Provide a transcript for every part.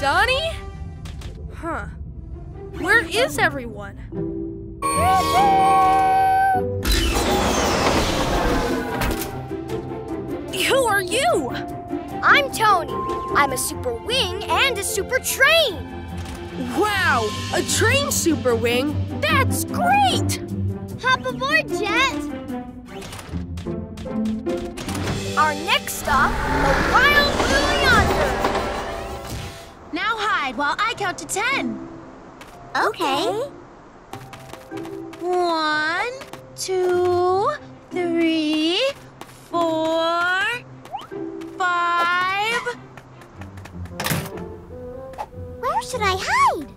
Donnie? Huh. Where is everyone? Who are you? I'm Tony. I'm a super wing and a super train. Wow, a train super wing? That's great! Hop aboard, Jet. Our next stop, the Wild Now hide while I count to ten. Okay. One, two, three, four, five. Where should I hide?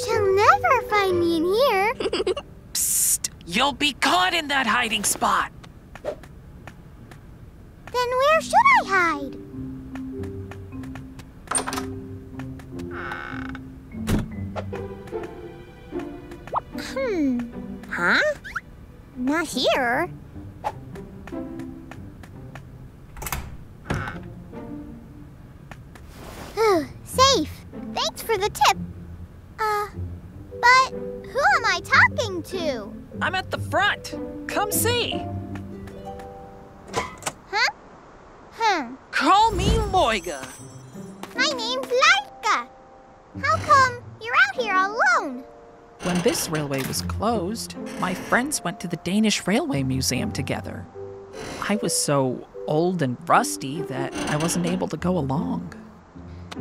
She'll never find me in here. Psst! You'll be caught in that hiding spot. then where should I hide? Hmm. Huh? Not here. Safe. Thanks for the tip. Uh, but who am I talking to? I'm at the front. Come see. Huh? Hmm. Call me Loiga. My name's Laika. How come you're out here alone? When this railway was closed, my friends went to the Danish Railway Museum together. I was so old and rusty that I wasn't able to go along.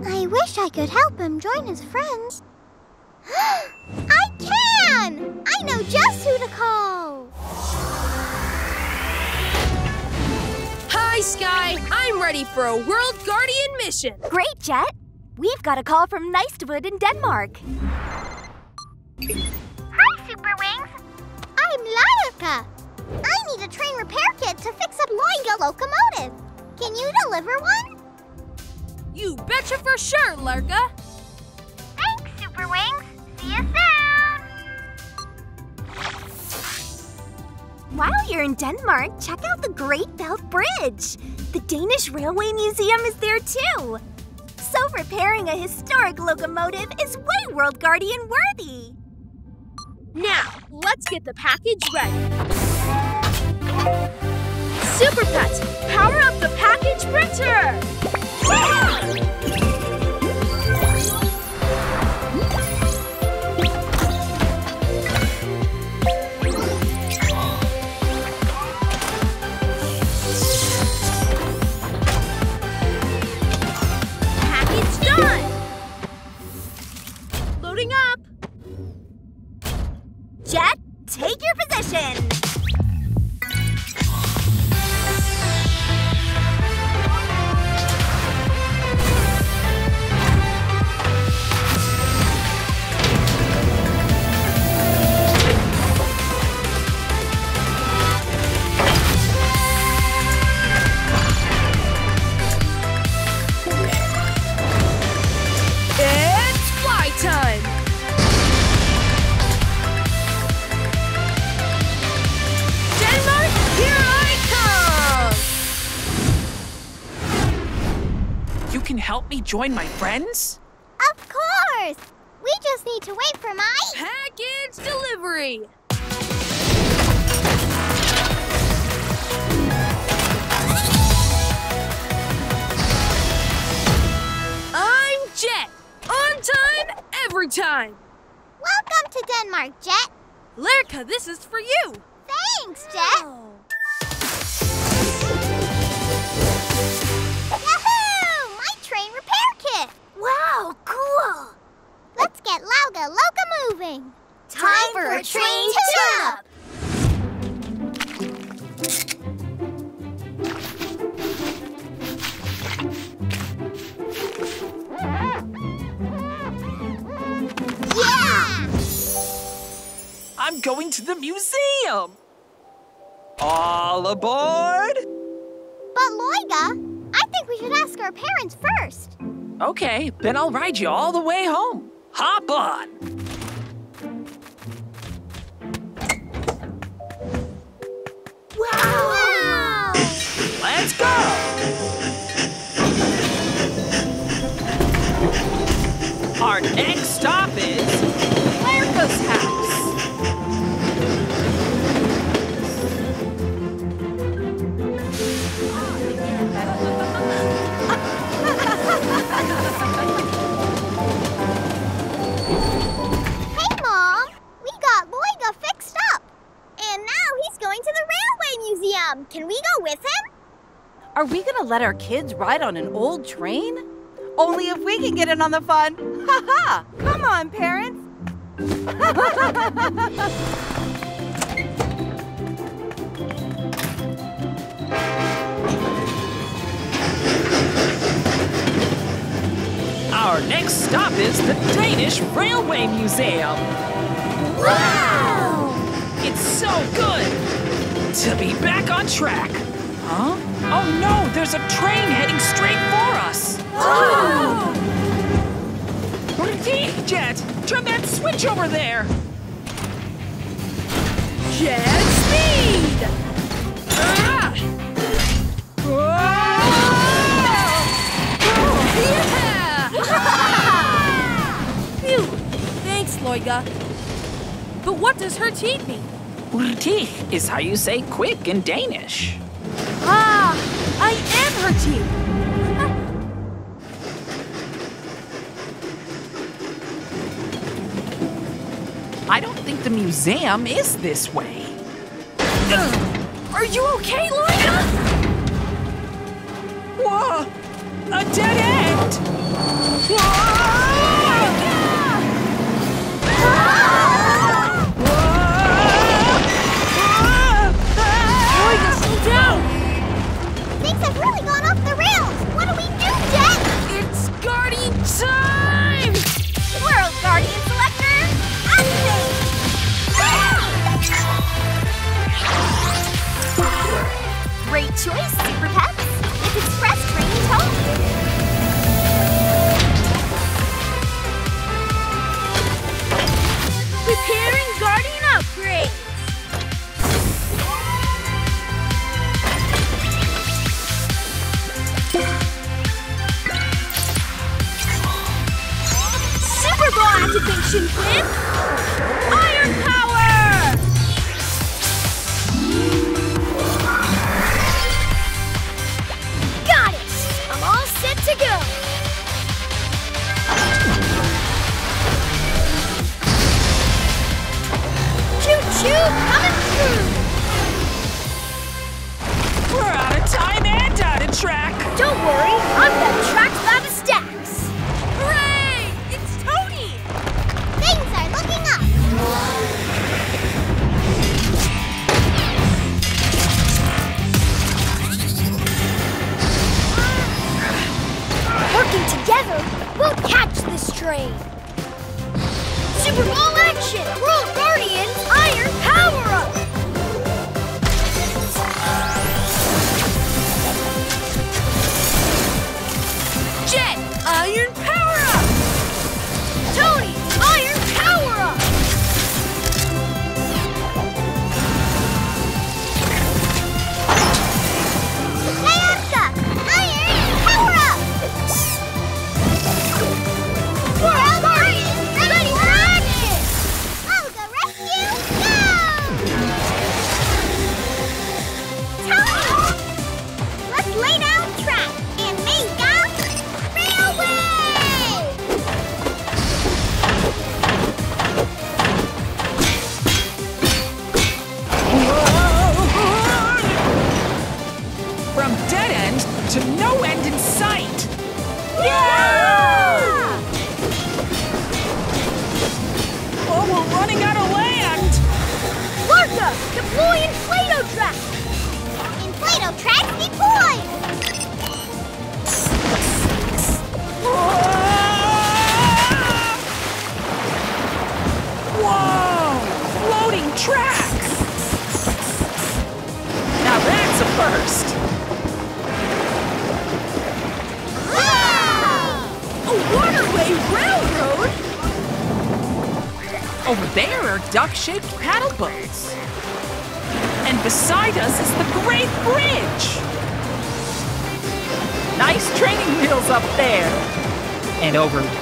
I wish I could help him join his friends. I can! I know just who to call. Sky. I'm ready for a World Guardian mission. Great, Jet. We've got a call from Nystwood in Denmark. Hi, Super Wings. I'm Lyrica. I need a train repair kit to fix a Loinga locomotive. Can you deliver one? You betcha for sure, Lurka. Thanks, Super Wings. See you soon. While you're in Denmark, check out the Great Belt Bridge. The Danish Railway Museum is there too. So repairing a historic locomotive is way World Guardian worthy. Now, let's get the package ready. Super Pets, power up the package printer! Package take your position. Me join my friends? Of course. We just need to wait for my. Package delivery! I'm Jet! On time, every time! Welcome to Denmark, Jet. Lerka, this is for you! Thanks, Jet. Yahoo! Wow, cool. Let's get Lauga Loca moving. Time, for a train tune-up. Yeah! I'm going to the museum. All aboard? But Loiga, I think we should ask our parents first. Okay, then I'll ride you all the way home. Hop on! Wow! Let's go! Our next stop is... Um, can we go with him? Are we gonna let our kids ride on an old train? Only if we can get in on the fun. Ha ha! Come on, parents. Our next stop is the Danish Railway Museum. Wow! It's so good to be back on track. Huh? Oh no, there's a train heading straight for us. Oh! Jet, turn that switch over there. Jet speed! Ah! Yeah! Phew! Thanks, Loiga. But what does hurtig mean? Hurtig is how you say quick in Danish. Ah! I am her! I don't think the museum is this way. Are you okay, Loiga? Whoa! A dead end! Iron power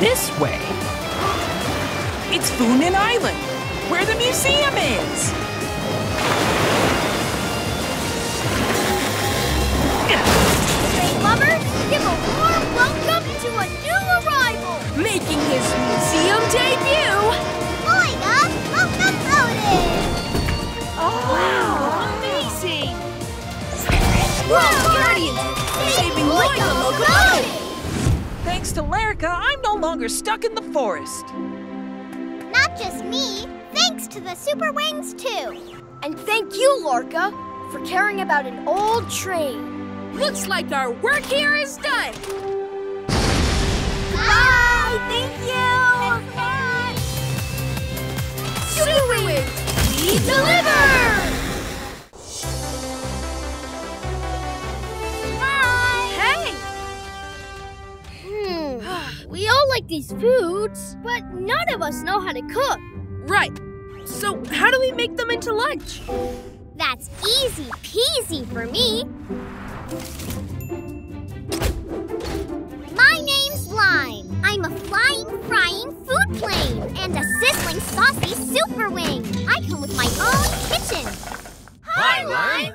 this way, it's Funen Island, where the museum is. Thanks to Lerica, I'm no longer stuck in the forest. Not just me. Thanks to the Super Wings, too. And thank you, Lorca, for caring about an old train. Looks like our work here is done. Bye! Thank you! Super Wings, we deliver! We all like these foods, but none of us know how to cook. Right. So, how do we make them into lunch? That's easy peasy for me. My name's Lime. I'm a flying, frying food plane and a sizzling, saucy super wing. I come with my own kitchen. Hi, Lime.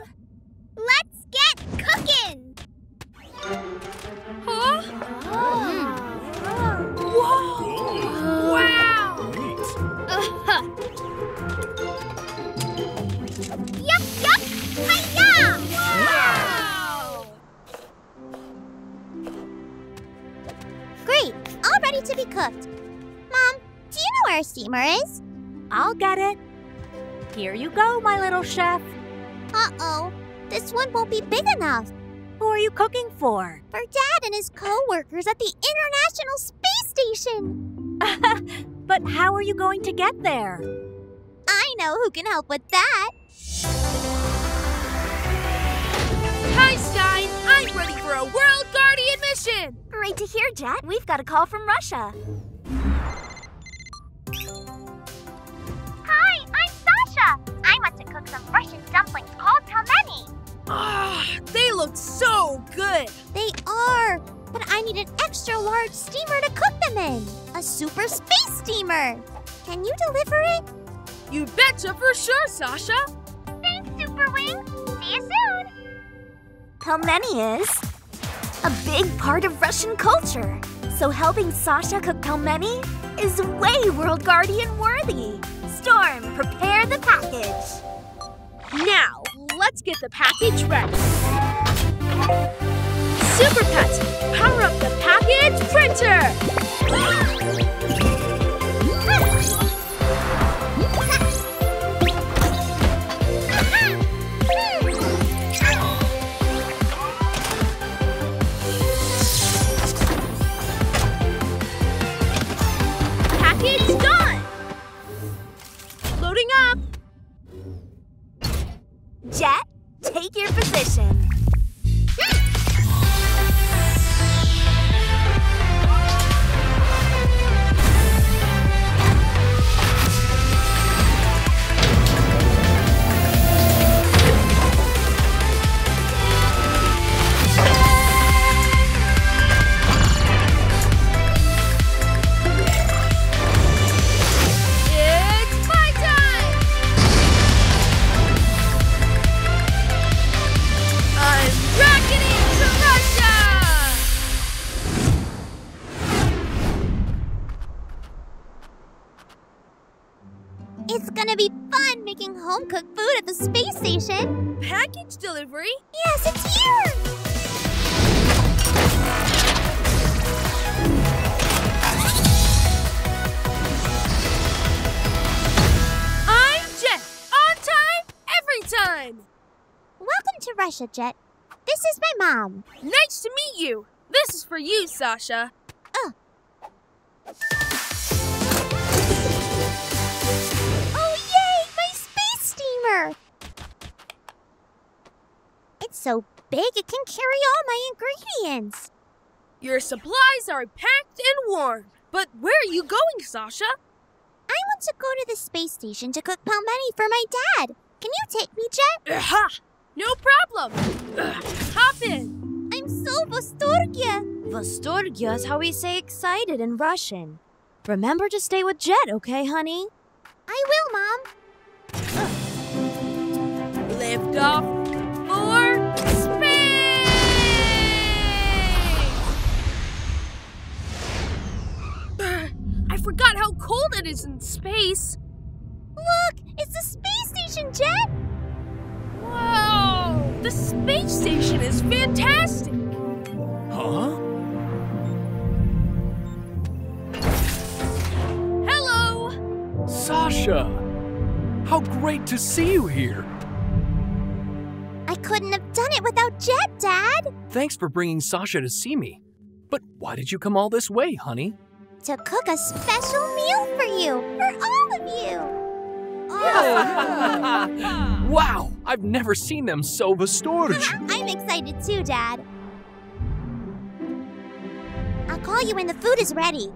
Let's get cooking. Huh? Oh. Whoa. Wow! Neat. Yup, yup. Hiya! Wow! Great. All ready to be cooked. Mom, do you know where our steamer is? I'll get it. Here you go, my little chef. Uh-oh. This one won't be big enough. Who are you cooking for? For Dad and his co-workers at the International Space Station. But how are you going to get there? I know who can help with that. Hi, Stein! I'm ready for a World Guardian mission! Great to hear, Jet. We've got a call from Russia. Hi, I'm Sasha. I want to cook some Russian dumplings called pelmeni. Ah, they look so good! They are, but I need an extra large steamer to cook them in. A super space steamer. Can you deliver it? You betcha for sure, Sasha! Thanks, Super Wing. See you soon. Pelmeni is a big part of Russian culture. So helping Sasha cook pelmeni is way World Guardian worthy. Storm, prepare the package. Now, let's get the package ready. Super Pets, power up the package printer! Package done! Loading up! Jet, take your position. Package delivery? Yes, it's here! I'm Jet! On time, every time! Welcome to Russia, Jet. This is my mom. Nice to meet you! This is for you, Sasha. Oh, oh yay! My space steamer! So big it can carry all my ingredients. Your supplies are packed and warm. But where are you going, Sasha? I want to go to the space station to cook pelmeni for my dad. Can you take me, Jet? Aha! No problem! Ugh, hop in! I'm so vostorgia. Vostorgia is how we say excited in Russian. Remember to stay with Jet, okay, honey? I will, Mom. Lift off forgot how cold it is in space. Look, it's the space station, Jet! Wow, the space station is fantastic! Huh? Hello! Sasha! How great to see you here! I couldn't have done it without Jet, Dad! Thanks for bringing Sasha to see me. But why did you come all this way, honey? To cook a special meal for you, for all of you! Oh. wow, I've never seen them so vestorge. I'm excited too, Dad. I'll call you when the food is ready.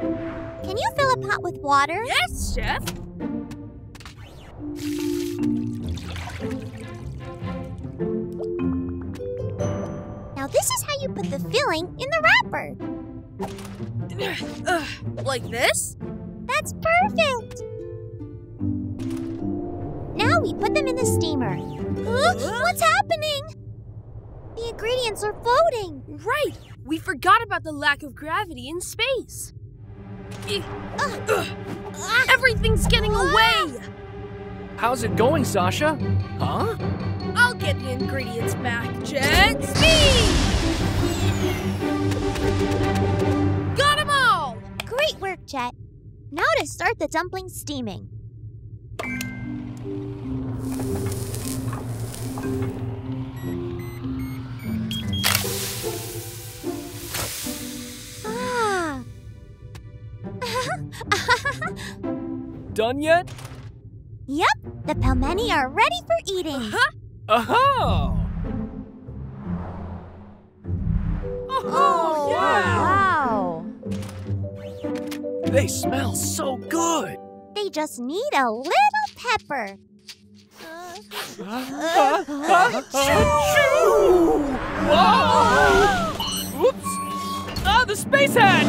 Can you fill a pot with water? Yes, Chef. Now this is how you put the filling in the wrapper. Uh, like this? That's perfect! Now we put them in the steamer. Huh? What's happening? The ingredients are floating. Right. We forgot about the lack of gravity in space. Eh, ugh. Everything's getting away. How's it going, Sasha? Huh? I'll get the ingredients back, Jet. Speed! Got 'em all! Great work, Jet. Now to start the dumplings steaming. Ah. Done yet? Yep, the pelmeni are ready for eating. Uh-huh. Aha! Oh, Wow. They smell so good. They just need a little pepper. Whoa! Oops! Ah, the space hatch!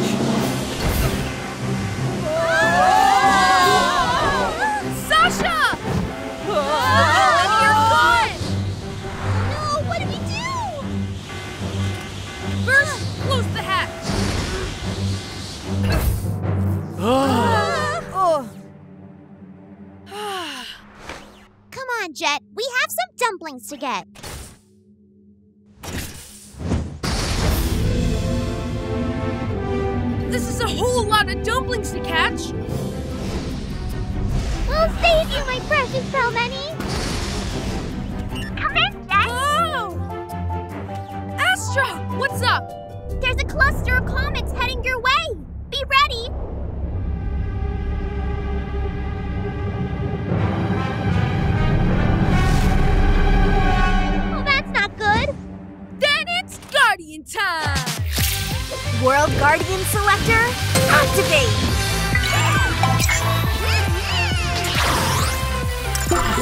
We have some dumplings to get. This is a whole lot of dumplings to catch. We'll save you, my precious pelmeni. Come in, Jet. Oh! Astra, what's up? There's a cluster of comets heading your way. Be ready. Guardian time. World Guardian Selector, activate!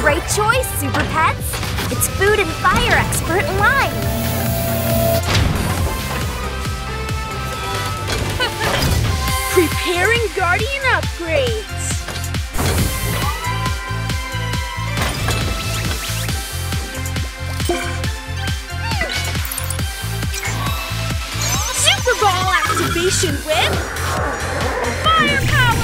Great choice, Super Pets! It's food and fire expert Lime! Preparing Guardian upgrades. Ball activation with firepower.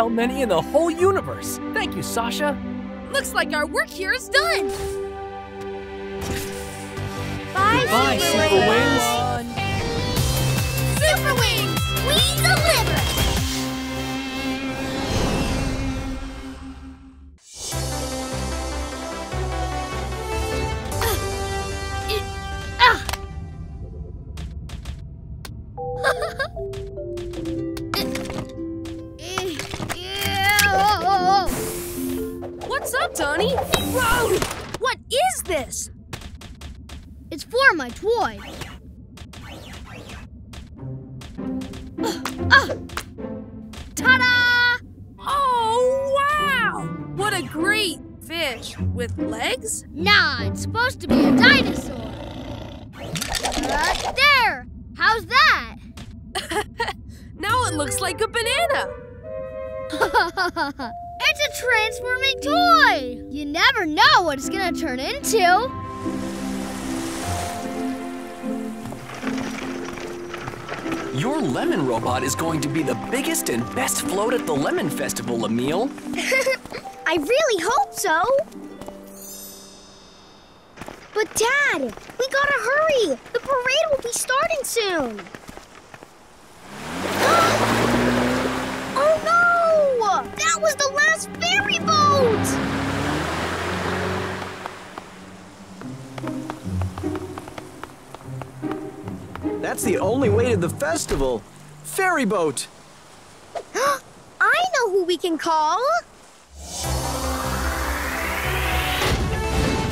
Best pelmeni in the whole universe. Thank you, Sasha. Looks like our work here is done. Bye, Bye, Super with legs? Nah, it's supposed to be a dinosaur. Uh, there! How's that? Now it looks like a banana. it's a transforming toy! You never know what it's gonna turn into. Your lemon robot is going to be the biggest and best float at the Lemon Festival, Emil. I really hope so. But Dad, we gotta hurry. The parade will be starting soon. oh no! That was the last ferry boat! That's the only way to the festival. Ferry boat. I know who we can call.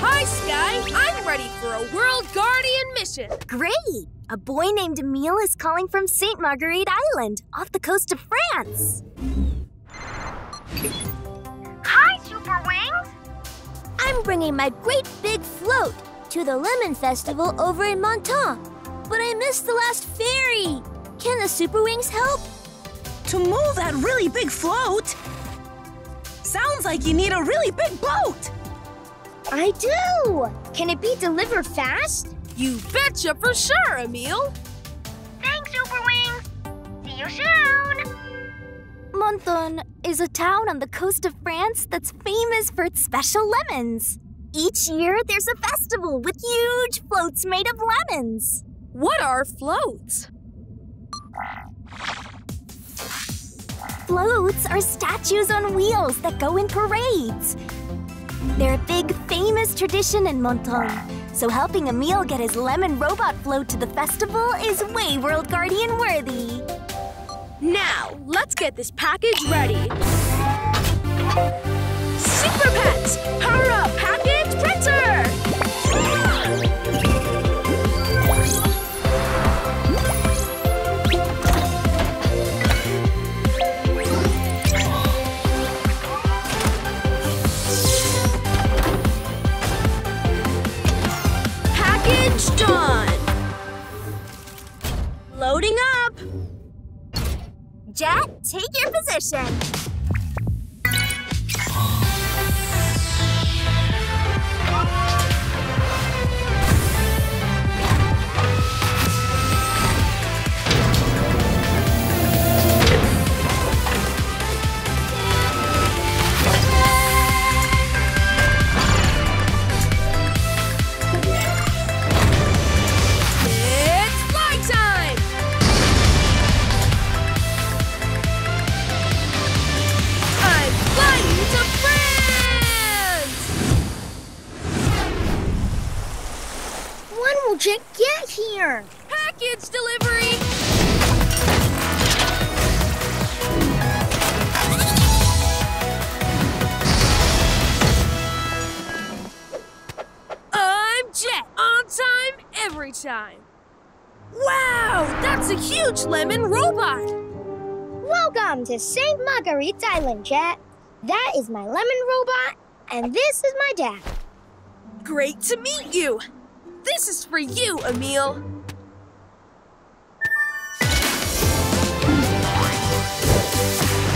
Hi, Sky. I'm ready for a World Guardian mission. Great! A boy named Emile is calling from St. Marguerite Island, off the coast of France. Hi, Super Wings! I'm bringing my great big float to the Lemon Festival over in Menton. But I missed the last ferry. Can the Super Wings help? To move that really big float? Sounds like you need a really big boat. I do. Can it be delivered fast? You betcha for sure, Emil. Thanks, Super Wings! See you soon! Menton is a town on the coast of France that's famous for its special lemons. Each year, there's a festival with huge floats made of lemons. What are floats? Floats are statues on wheels that go in parades. They're a big, famous tradition in Menton. So helping Emil get his lemon robot float to the festival is way World Guardian worthy. Now, let's get this package ready. Super Pets, power up Jet, take your position. Jet get here? Package delivery! I'm Jet, on time, every time. Wow, that's a huge lemon robot! Welcome to St. Marguerite's Island, Jet. That is my lemon robot, and this is my dad. Great to meet you! This is for you, Emil.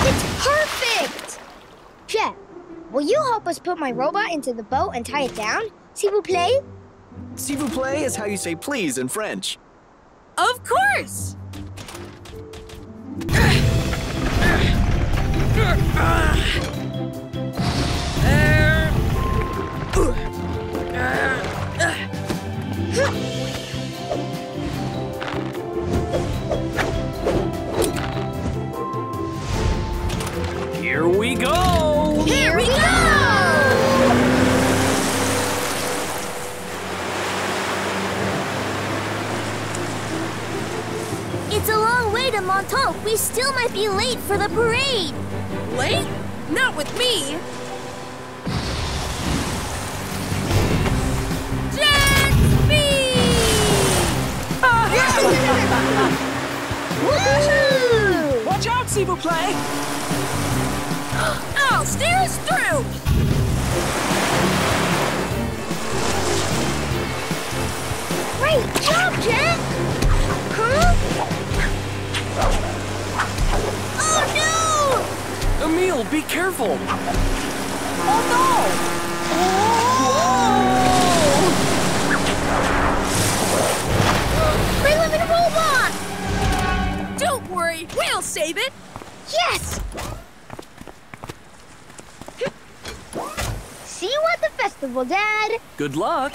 It's perfect! Jet, will you help us put my robot into the boat and tie it down? S'il vous plaît? S'il vous plaît is how you say please in French. Of course! Here we go! Here we go! It's a long way to Menton. We still might be late for the parade. Late? Not with me! Watch out, s'il vous plaît! I'll oh, steer us through! Great job, Jet! Huh? Oh no! Emil, be careful! Oh, no! Oh, My lemon robot! Don't worry, we'll save it! Yes! See you at the festival, Dad. Good luck!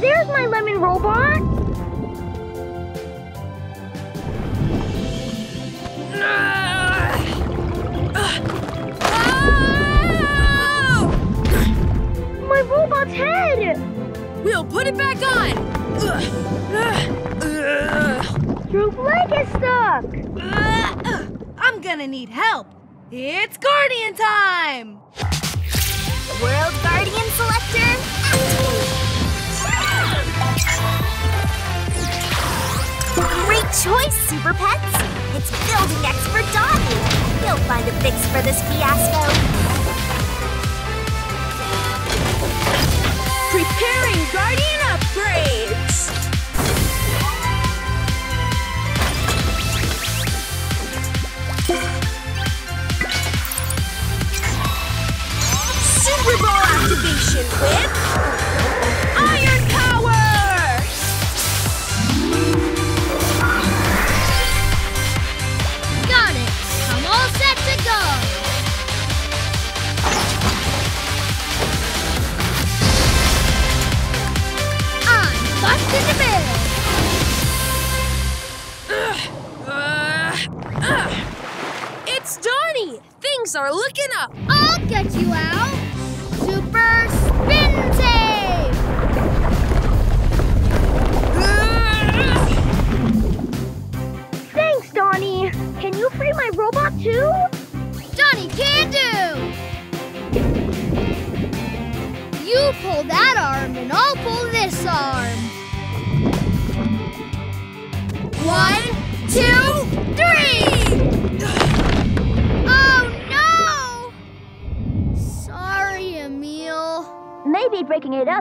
There's my lemon robot. Head! We'll put it back on! Your leg is stuck! I'm gonna need help. It's Guardian time! World Guardian Selector, activate! Great choice, Super Pets! It's building expert Donnie! He'll find a fix for this fiasco. Preparing Guardian upgrades! Super Ball activation with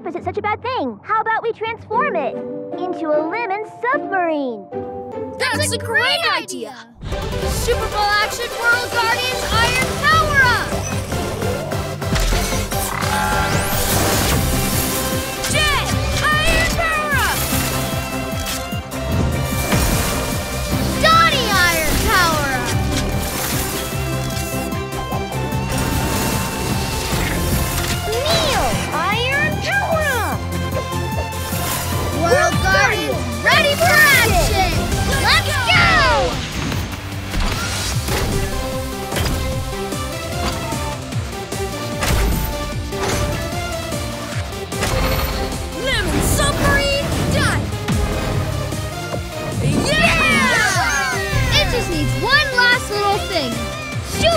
up isn't such a bad thing. How about we transform it into a lemon submarine? That's, a great idea! Super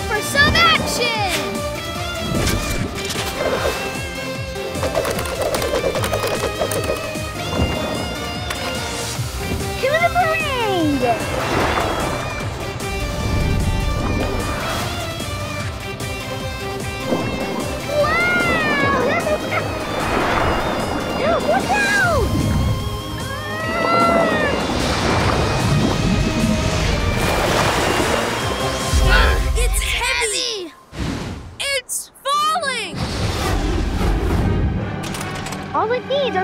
for some action!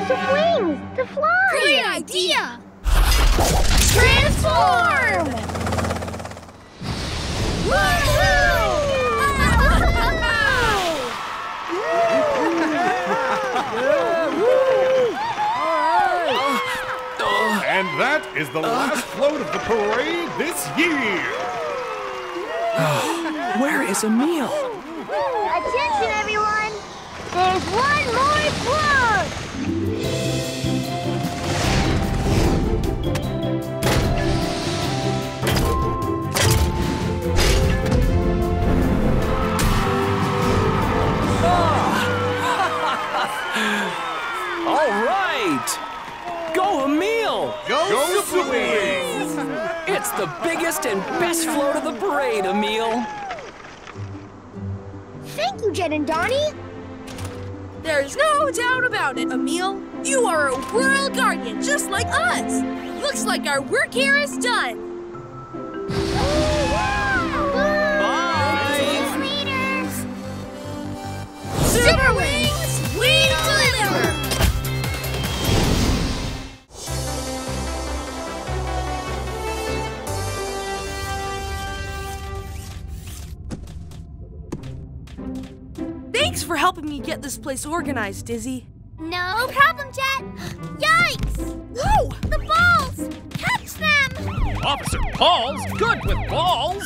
It needs are some wings to fly! Great idea! Transform! And that is the last float of the parade this year. Where is Emil? Attention, everyone! There's one more float! It's the biggest and best float of the parade, Emil. Thank you, Jet and Donnie. There's no doubt about it, Emil. You are a world guardian just like us. Looks like our work here is done. Thanks for helping me get this place organized, Dizzy. No problem, Jet! Yikes! Whoa! The balls! Catch them! Officer Paul's good with balls.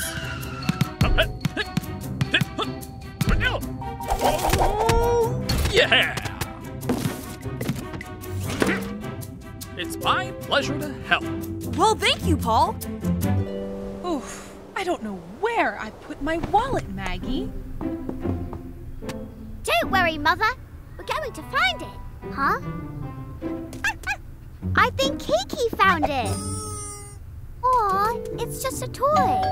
Oh, yeah. It's my pleasure to help. Well, thank you, Paul. Oof. I don't know where I put my wallet, Maggie. Don't worry, Mother. We're going to find it. Huh? I think Kiki found it. Aw, it's just a toy.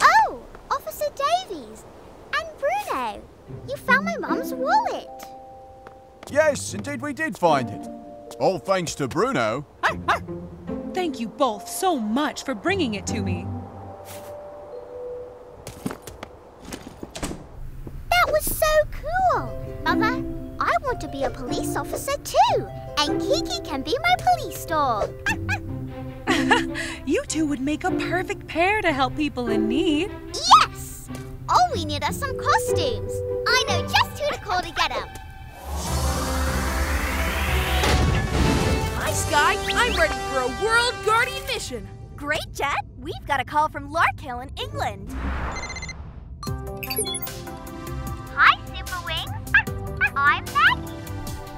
Oh, Officer Davies and Bruno. You found my mum's wallet. Yes, indeed we did find it. All thanks to Bruno. Thank you both so much for bringing it to me. Mother, I want to be a police officer too. And Kiki can be my police dog. You two would make a perfect pair to help people in need. Yes! All we need are some costumes. I know just who to call to get them. Hi, Sky. I'm ready for a World Guardian mission. Great, Jet. We've got a call from Larkhill in England. I'm Maggie.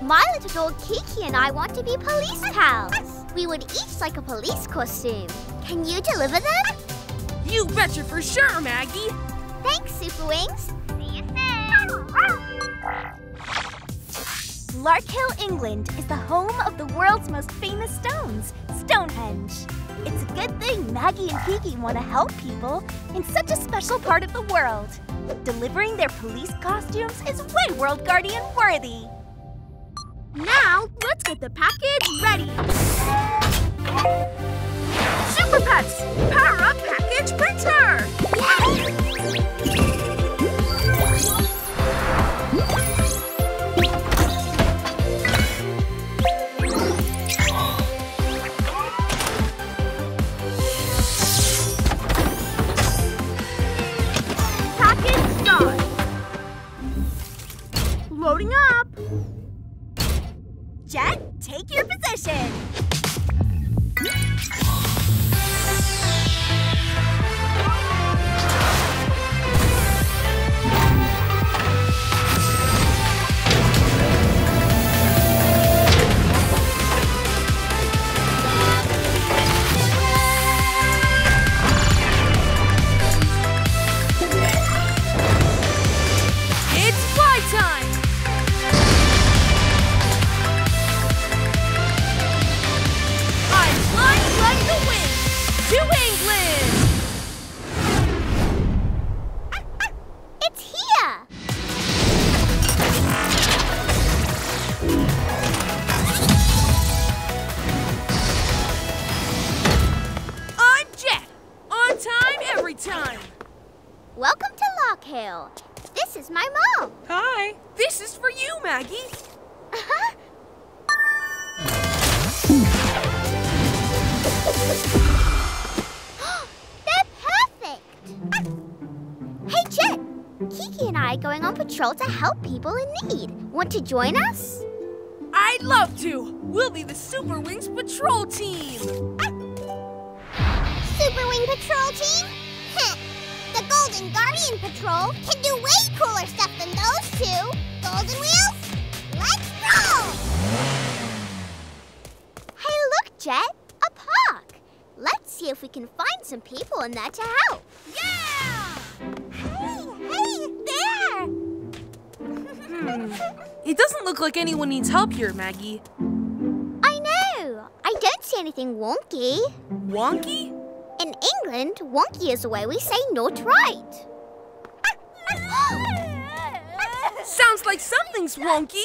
My little dog Kiki and I want to be police pals. We would each like a police costume. Can you deliver them? You betcha for sure, Maggie. Thanks, Super Wings. See you soon. Larkhill, England is the home of the world's most famous stones, Stonehenge. It's a good thing Maggie and Kiki want to help people in such a special part of the world. Delivering their police costumes is way World Guardian worthy. Now, let's get the package ready. Super Pets, power up package printer! Package help people in need. Want to join us? I'd love to. We'll be the Super Wings Patrol Team. Ah. Super Wing Patrol Team? The Golden Guardian Patrol can do way cooler stuff than those two. Golden Wheels, let's roll! Hey, look, Jet, a park. Let's see if we can find some people in there to help. Yeah! Hmm. It doesn't look like anyone needs help here, Maggie. I know. I don't see anything wonky. Wonky? In England, wonky is the way we say not right. Sounds like something's wonky.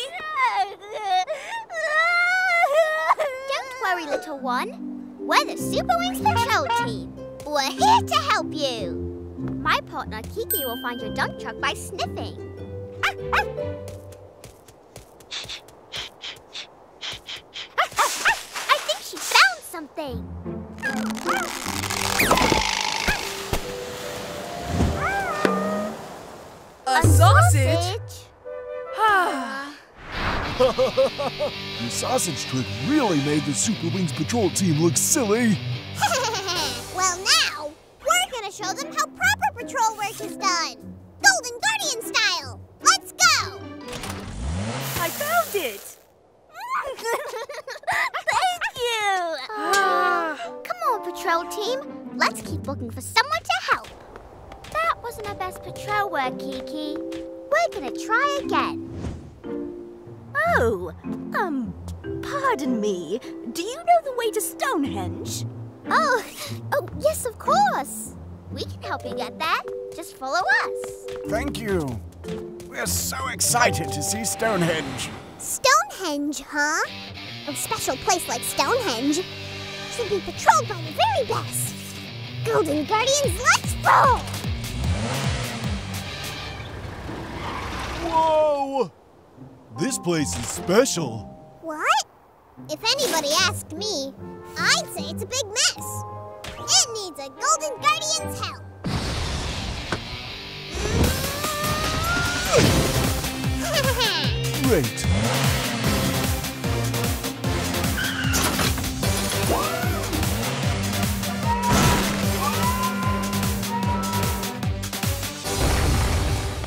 Don't worry, little one. We're the Super Wings Patrol Team. We're here to help you. My partner Kiki will find your dump truck by sniffing. I think she found something. A, sausage? Your sausage trick really made the Super Wings Patrol team look silly. We can help you get there. Just follow us. Thank you. We're so excited to see Stonehenge. Stonehenge, huh? A special place like Stonehenge should be patrolled by the very best. Golden Guardians, let's roll! Whoa! This place is special. What? If anybody asked me, I'd say it's a big mess. It needs a Golden Guardian's help. Great.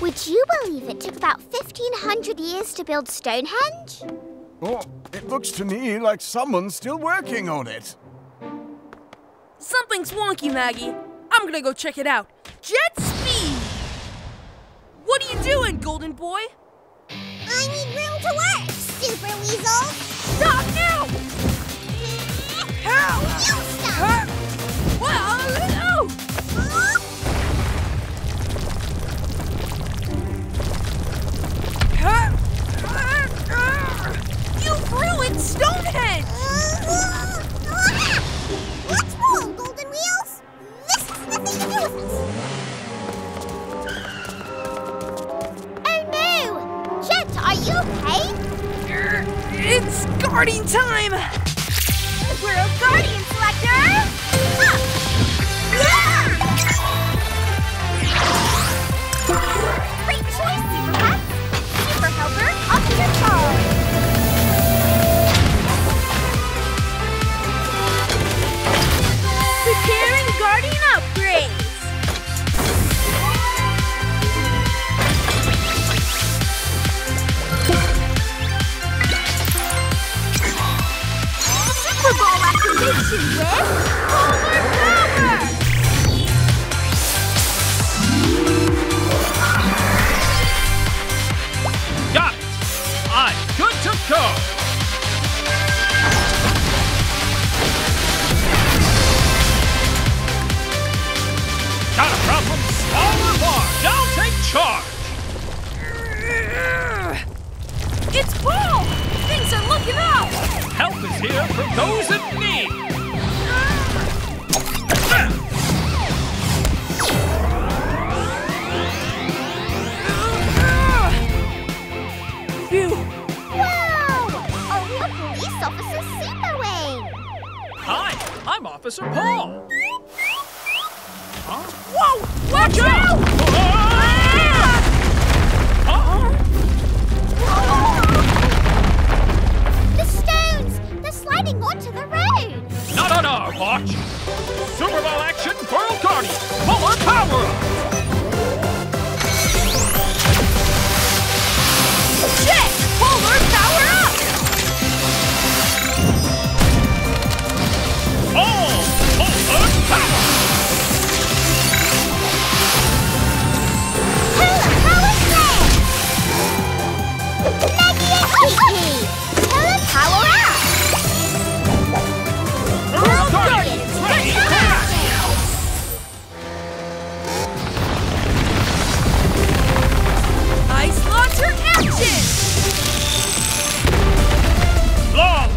Would you believe it took about 1,500 years to build Stonehenge? Oh, it looks to me like someone's still working on it. Something's wonky, Maggie. I'm gonna go check it out. Jet speed! What are you doing, Golden Boy? I need room to work, Super Weasel. Stop now! How? You stop! Well, no! You've ruined Stonehenge! Uh-huh. Let's roll, Golden Wheels. This has nothing to do with us. You okay? It's guarding time! We're a Guardian Selector! Great Got it! I'm good to go! Got a problem? Take charge! It's Paul! Things are looking! Help is here for those in need! Phew! Wow! A real police officer Super Wing! Hi, I'm Officer Paul! Huh? Whoa! Watch out! Ah! On our Watch Super Bowl action, World guardians. full of power. Check, Fuller power up. All Fuller power. Hello, how is that? Maggie and Action! Long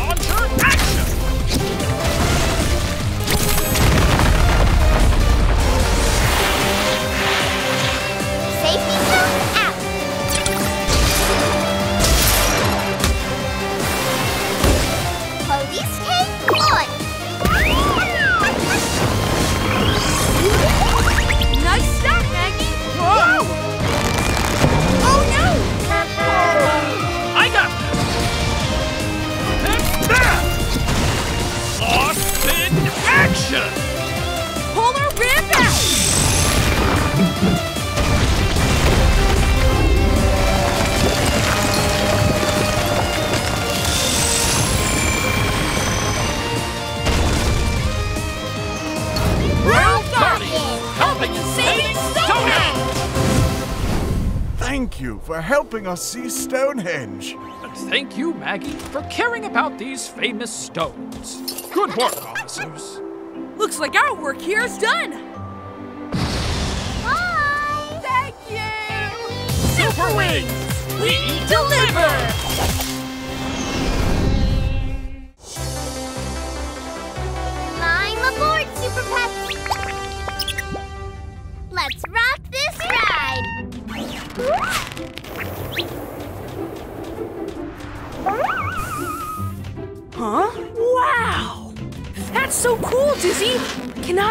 for helping us see Stonehenge. And thank you, Maggie, for caring about these famous stones. Good work, officers. Looks like our work here is done. Bye! Thank you! Super Wings, we deliver!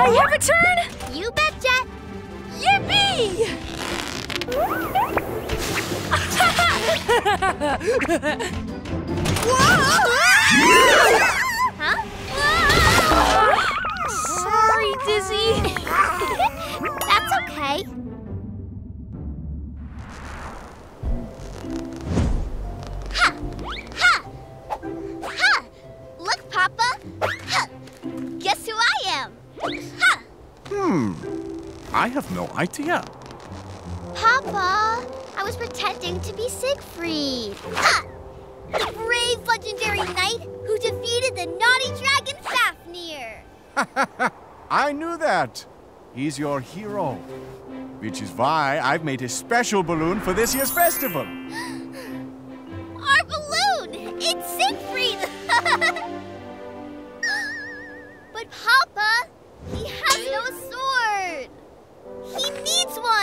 I have a turn? You bet, Jet! Yippee! Huh? Sorry, Dizzy. That's okay. Ha! Ha! Ha! Look, Papa! Ha! Guess who I am? Hmm. I have no idea. Papa! I was pretending to be Siegfried. Ha! The brave legendary knight who defeated the naughty dragon Fafnir. I knew that. He's your hero. Which is why I've made a special balloon for this year's festival.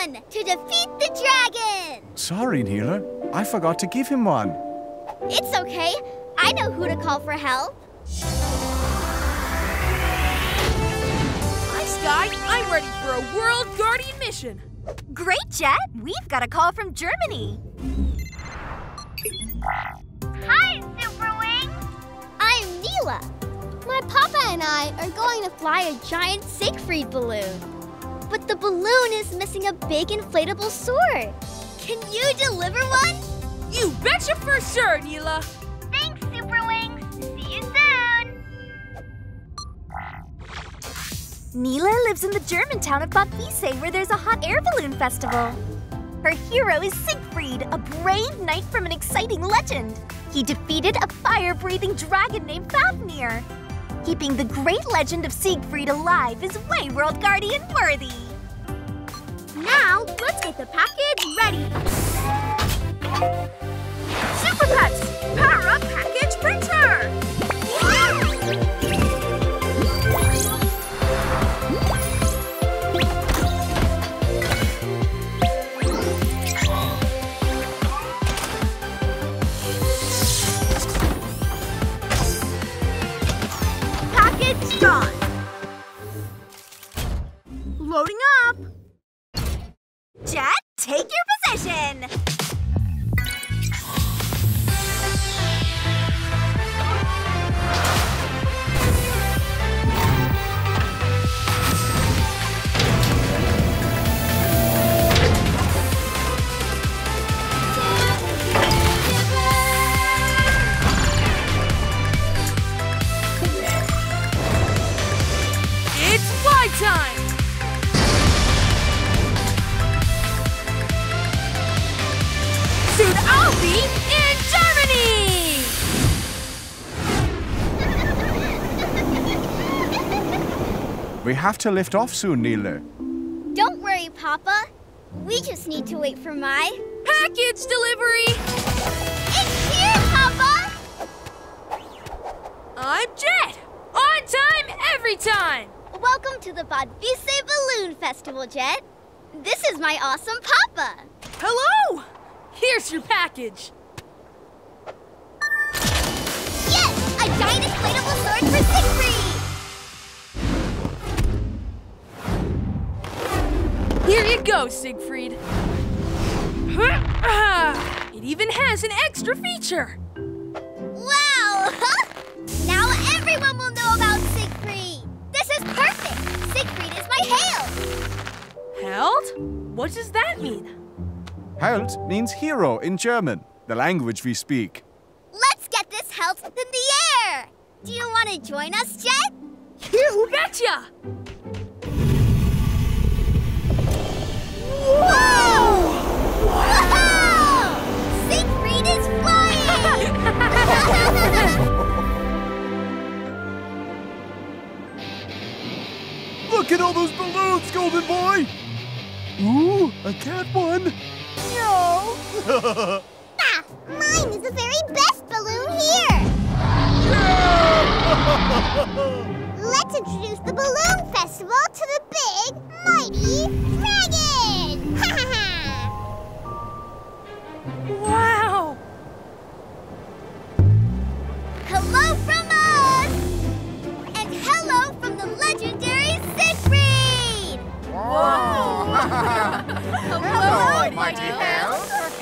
one to defeat the dragon. Sorry, Neela. I forgot to give him one. It's okay. I know who to call for help. Hi, Sky. I'm ready for a World Guardian mission. Great, Jet! We've got a call from Germany. Hi, Super Wing. I'm Neela. My papa and I are going to fly a giant Siegfried balloon. But the balloon is missing a big inflatable sword. Can you deliver one? You betcha for sure, Neela. Thanks, Super Wings. See you soon. Neela lives in the German town of Bad Wiessee, where there's a hot air balloon festival. Her hero is Siegfried, a brave knight from an exciting legend. He defeated a fire-breathing dragon named Fafnir. Keeping the great legend of Siegfried alive is way World Guardian worthy. Now, let's get the package ready. Super Pets, power up package printer. Have to lift off soon, Neela. Don't worry, Papa. We just need to wait for my Package delivery. It's here, Papa! I'm Jet. On time, every time. Welcome to the Bad Wiessee Balloon Festival, Jet. This is my awesome Papa. Hello. Here's your package. Extra feature. Wow! now everyone will know about Siegfried! This is perfect! Siegfried is my hail! Held? What does that mean? Held means hero in German, the language we speak. Let's get this Held in the air! Do you want to join us, Jet? You betcha! Whoa! Whoa! Balloons, Golden Boy! Ooh, a cat one! No! ah, mine is the very best balloon here! Let's introduce the Balloon Festival to the big, mighty Hello, mighty hound!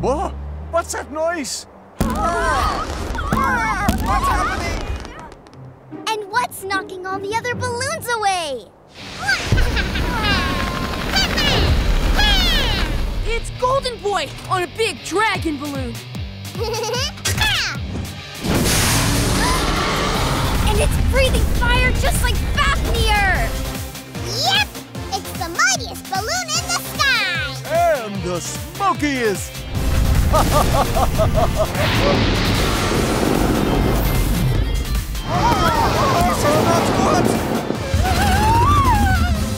Whoa! What's that noise? What's happening? And what's knocking all the other balloons away? It's Golden Boy on a big dragon balloon. and it's breathing fire just like Fafnir! Yep! It's the mightiest balloon in the sky! And the smokiest!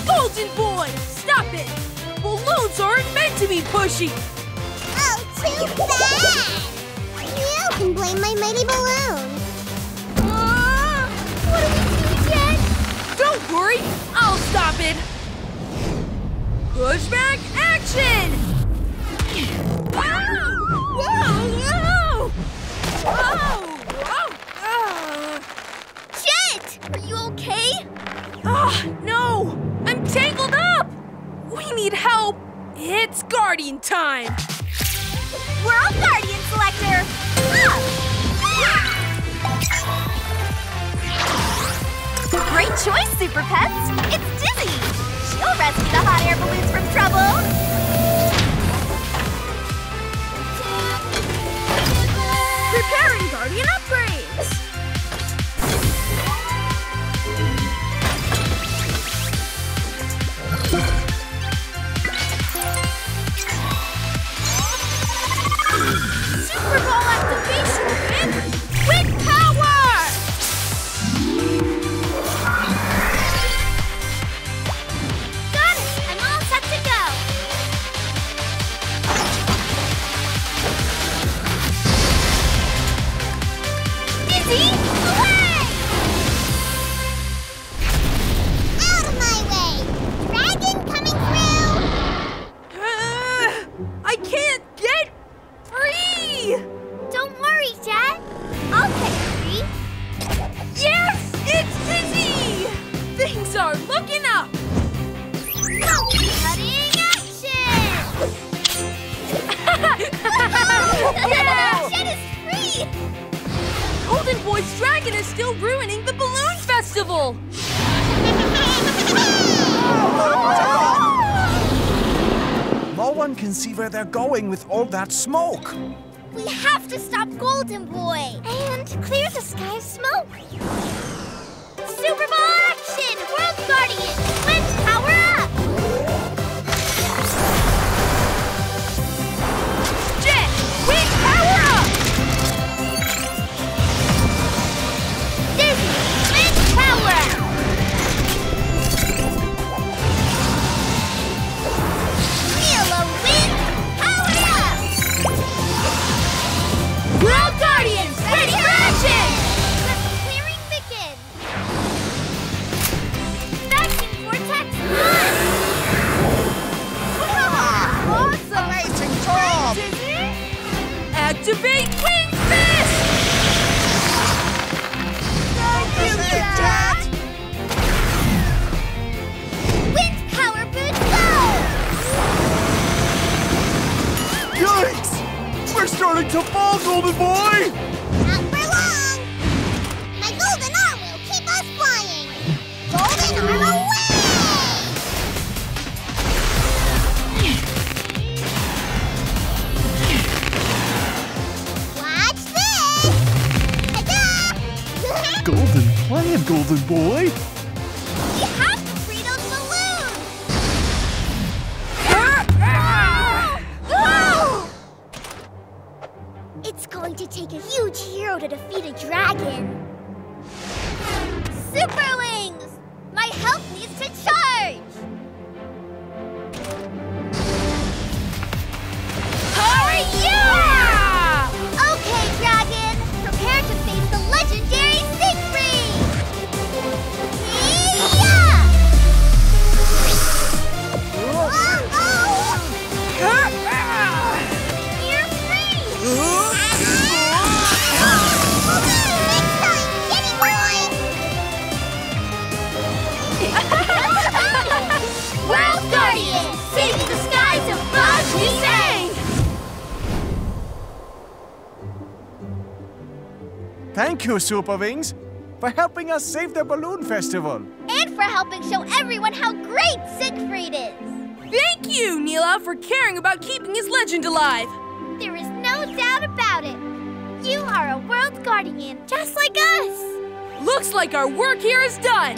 Golden Boy, stop it! Balloons aren't meant to be pushy. Oh, too bad! You can blame my mighty balloon. Uh, what do we do, Jet? Don't worry, I'll stop it. Pushback action! Wow! Whoa! Whoa! Whoa! Whoa! Ah. Jet! Are you okay? Ah, no! I'm tangled up! We need help! It's Guardian time! World Guardian Selector! Choice, Super Pets! It's Dizzy! She'll rescue the hot air balloons from trouble! Preparing Guardian upgrades! Is! Golden Boy's dragon is still ruining the balloon festival! No one can see where they're going with all that smoke. We have to stop Golden Boy and clear the sky of smoke. Super Ball action! World Guardian! Activate Wing Fist! Thank you, Dad! Wind power boost go! Yikes! We're starting to fall, Golden Boy! Golden Boy! You, Super Wings, for helping us save the Balloon Festival. And for helping show everyone how great Siegfried is! Thank you, Neela, for caring about keeping his legend alive. There is no doubt about it. You are a world guardian, just like us. Looks like our work here is done.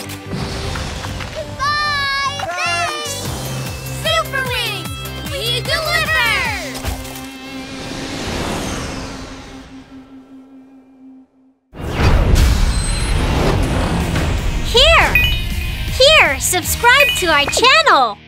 To our channel!